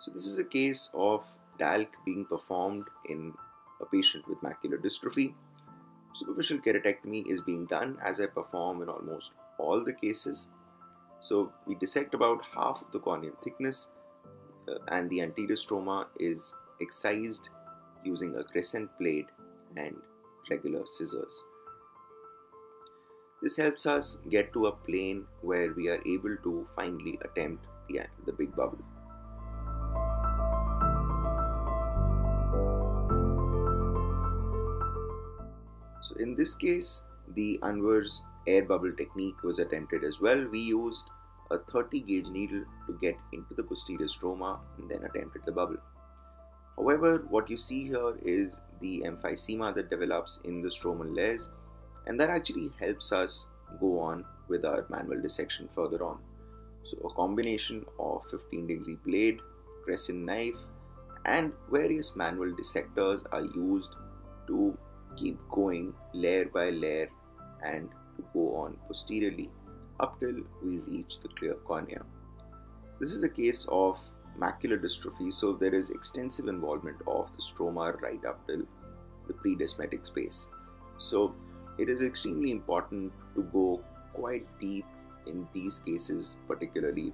So this is a case of DALK being performed in a patient with macular dystrophy. Superficial keratectomy is being done as I perform in almost all the cases. So we dissect about half of the corneal thickness uh, and the anterior stroma is excised using a crescent blade and regular scissors. This helps us get to a plane where we are able to finally attempt the, the big bubble. So in this case, the Anwar's air bubble technique was attempted as well. We used a 30 gauge needle to get into the posterior stroma and then attempted the bubble. However, what you see here is the emphysema that develops in the stromal layers and that actually helps us go on with our manual dissection further on. So a combination of 15 degree blade, crescent knife and various manual dissectors are used to keep going layer by layer and to go on posteriorly up till we reach the clear cornea. This is the case of macular dystrophy, so there is extensive involvement of the stroma right up till the predescemetic space. So it is extremely important to go quite deep in these cases, particularly.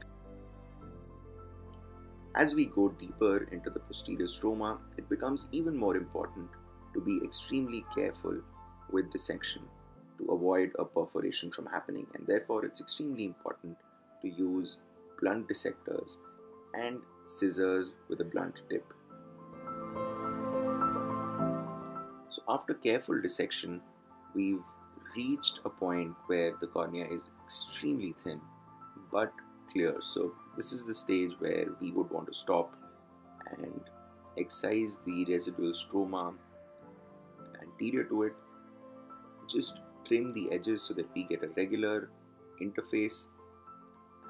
As we go deeper into the posterior stroma, it becomes even more important to be extremely careful with dissection to avoid a perforation from happening, and therefore, it's extremely important to use blunt dissectors and scissors with a blunt tip. So, after careful dissection, we've reached a point where the cornea is extremely thin but clear. So, this is the stage where we would want to stop and excise the residual stroma anterior to it. Just trim the edges so that we get a regular interface,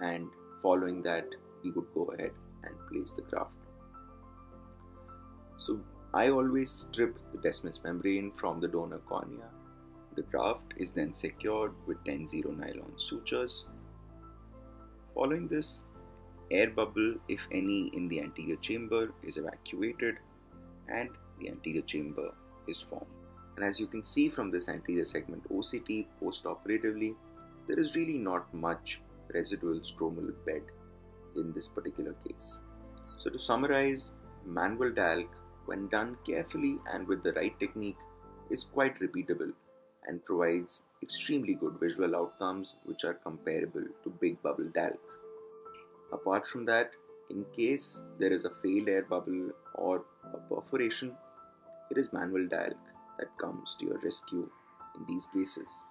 and following that, we would go ahead and place the graft. So, I always strip the Descemet's membrane from the donor cornea the graft is then secured with 10-0 nylon sutures. Following this, air bubble, if any, in the anterior chamber is evacuated and the anterior chamber is formed. And as you can see from this anterior segment OCT post-operatively, there is really not much residual stromal bed in this particular case. So to summarize, manual DALK, when done carefully and with the right technique, is quite repeatable and provides extremely good visual outcomes which are comparable to big bubble DALK. Apart from that, in case there is a failed air bubble or a perforation, it is manual DALK that comes to your rescue in these cases.